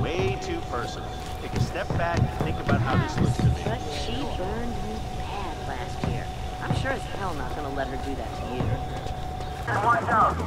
Way too personal. Take a step back and think about how this looks to me. But she burned me bad last year. I'm sure as hell not gonna let her do that to you. Stop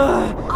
What?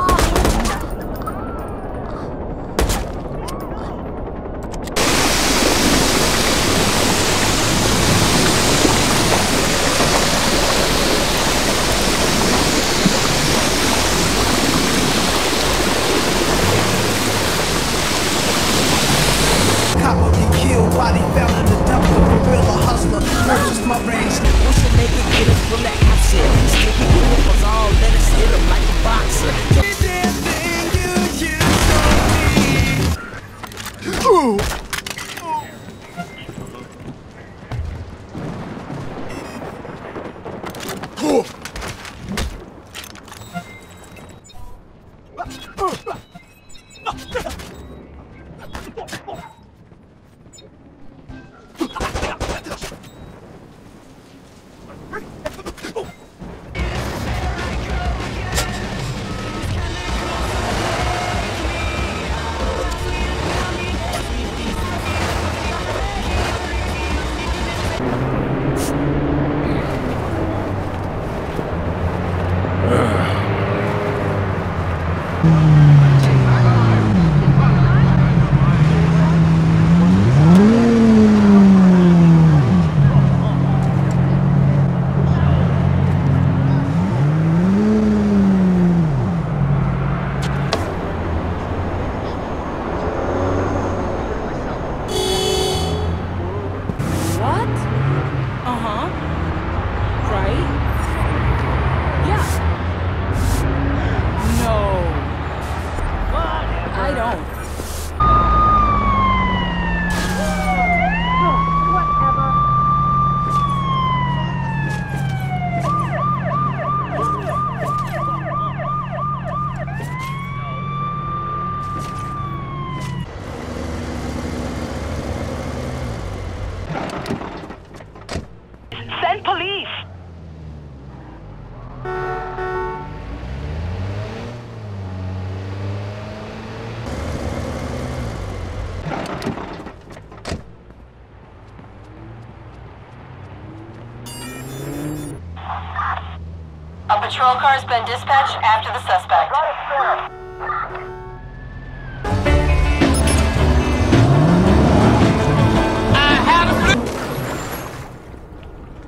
A patrol car's been dispatched after the suspect.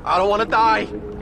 I don't want to die.